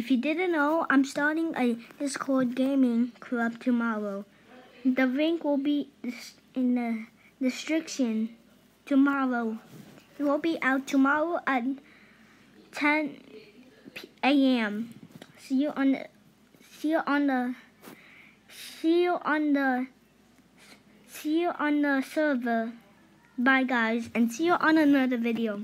if you didn't know, I'm starting a Discord gaming club tomorrow. The link will be in the description tomorrow. It will be out tomorrow at 10 a.m. See you on the see you on the see you on the see you on the server. Bye guys and see you on another video.